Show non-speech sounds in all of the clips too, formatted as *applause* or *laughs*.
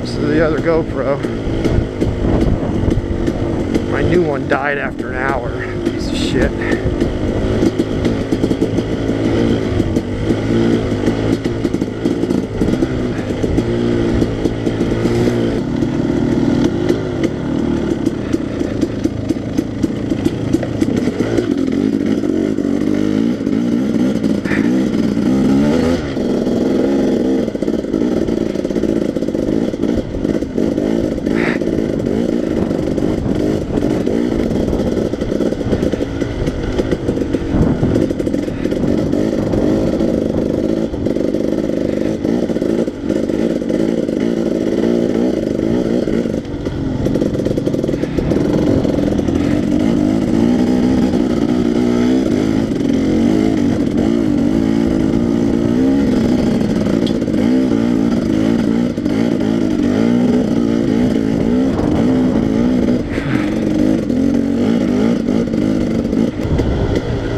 switch to the other GoPro. My new one died after an hour. Piece of shit.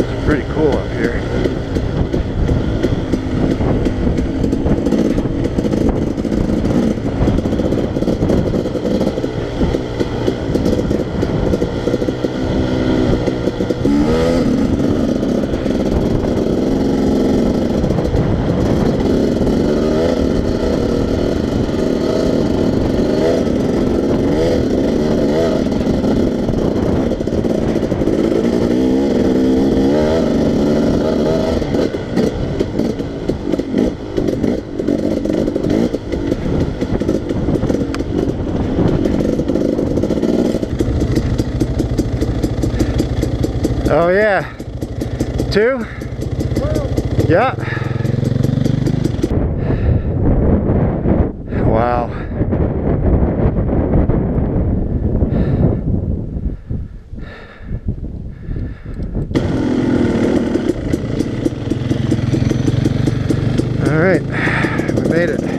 It's pretty cool up here. Oh yeah. Two? Yeah. Wow. All right, we made it.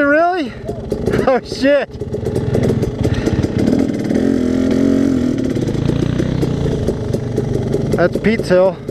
Really? *laughs* Oh shit. That's Pete's Hill.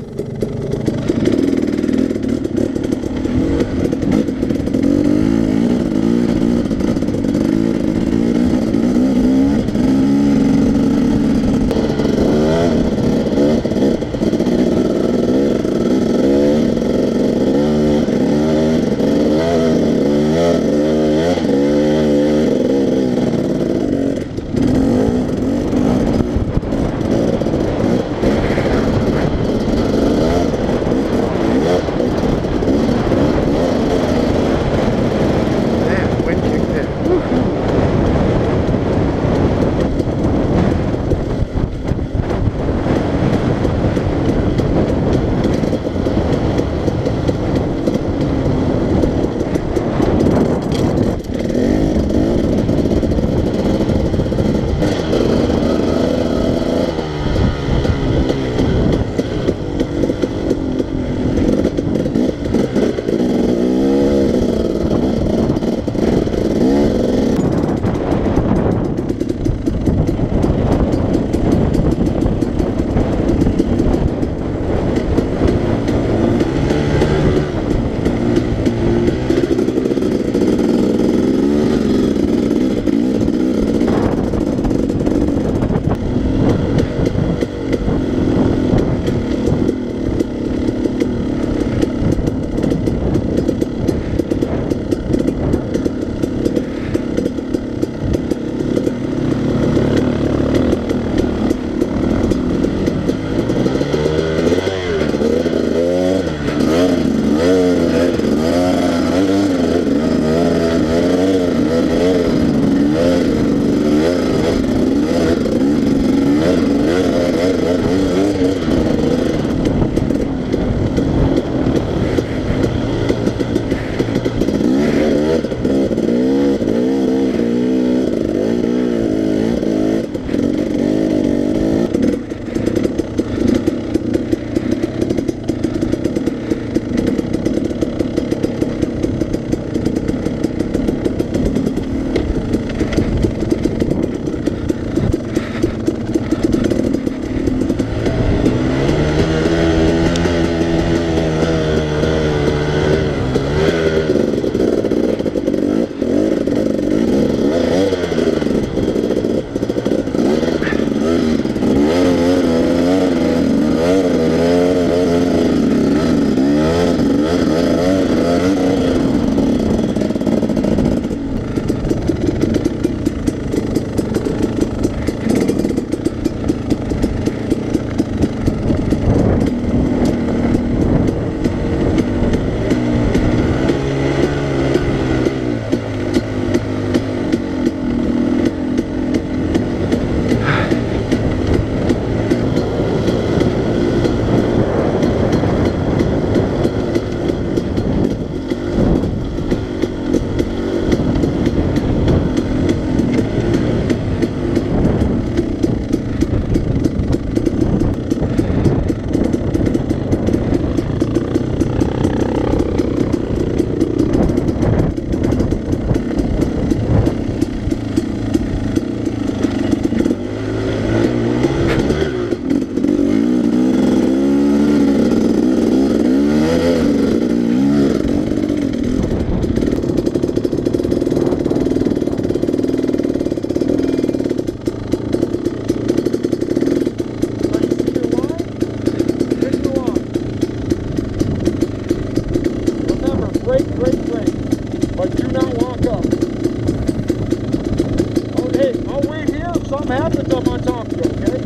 happens, I'm on top of you, okay?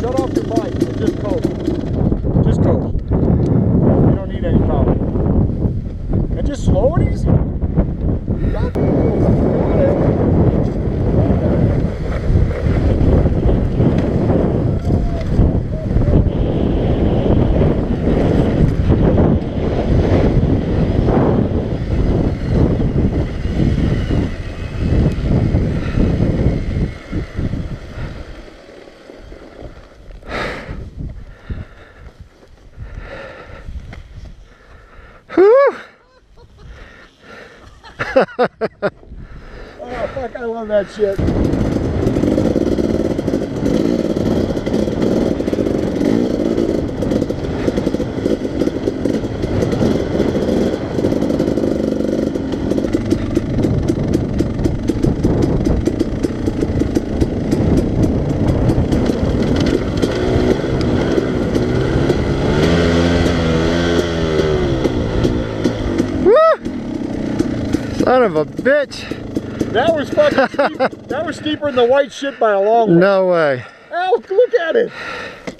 Shut off your bike, it's just cold. *laughs* oh fuck, I love that shit. Son of a bitch. That was fucking *laughs* steep. That was steeper than the white shit by a long way. No way. Oh, look at it.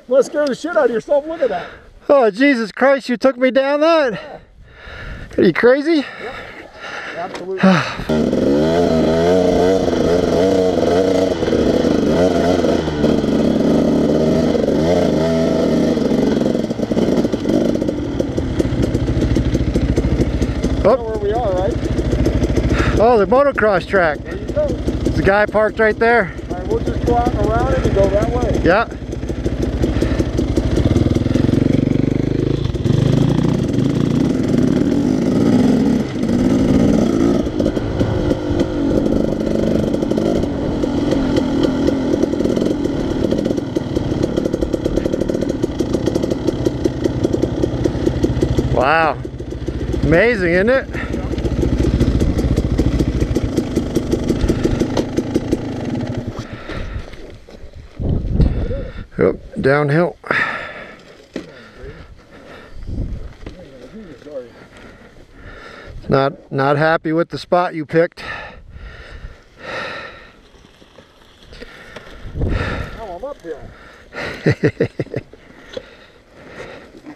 Let's scare the shit out of yourself. Look at that. Oh, Jesus Christ, you took me down that? Are you crazy? Absolutely. *sighs* You know Oh, where we are, right? Oh, the motocross track. There you go. All Is the guy parked right there? right, we'll just go out and around it and go that way. Yeah. Wow. Amazing, isn't it? Yep, downhill. Not not happy with the spot you picked. Now I'm uphill. Be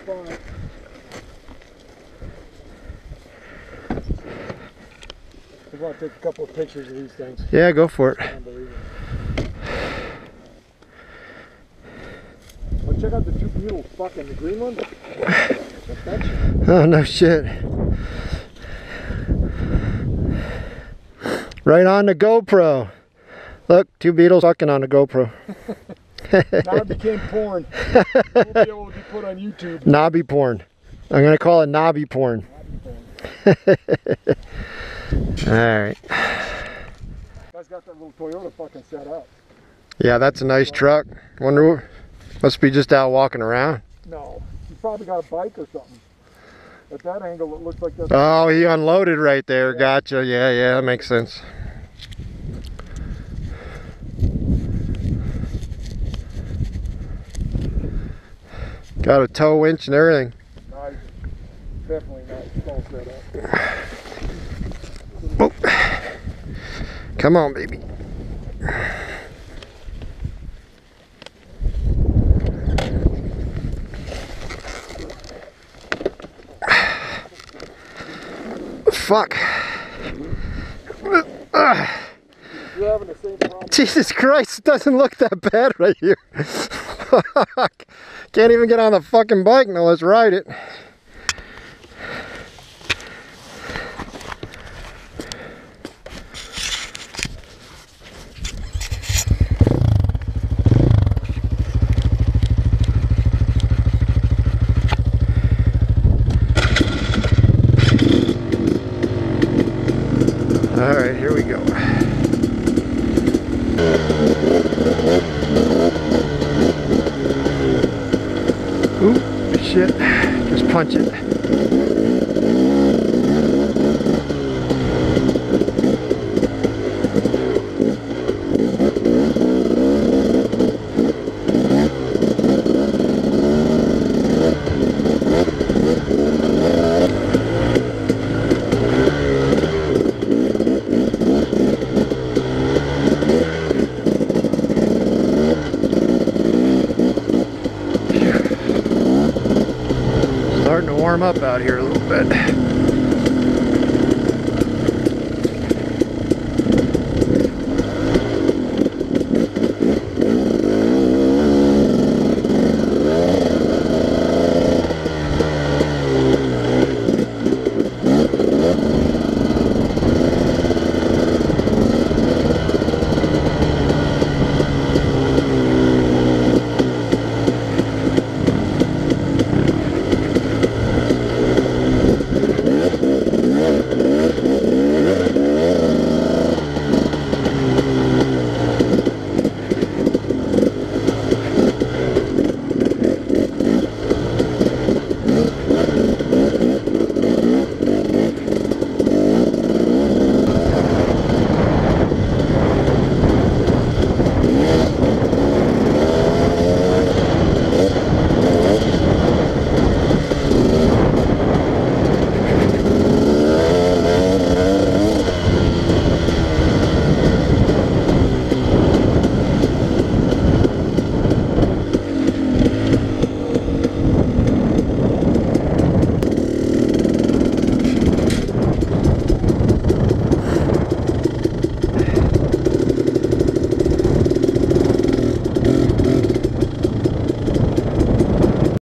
fine. I want to take a couple of pictures of these things. Yeah, go for it. Unbelievable. Oh, check out the two beetles fucking the. Oh no shit. Right on the GoPro. Look, two beetles fucking on the GoPro. *laughs* now it became porn. We'll be able to put on YouTube. Knobby porn. I'm gonna call it knobby porn. *laughs* Alright. Guy's got that little Toyota fucking set up. Yeah, that's a nice truck. Wonder must be just out walking around. No, he's probably got a bike or something. At that angle, it looks like that's. Oh, he unloaded right there. Gotcha. Yeah, yeah, that makes sense. Got a tow winch and everything. nice. Definitely not. It's all set up. Oh. Come on, baby. Fuck. Jesus Christ, it doesn't look that bad right here. *laughs* Can't even get on the fucking bike, no, let's ride it. All right, here we go. Ooh, shit. Just punch it. Up out here.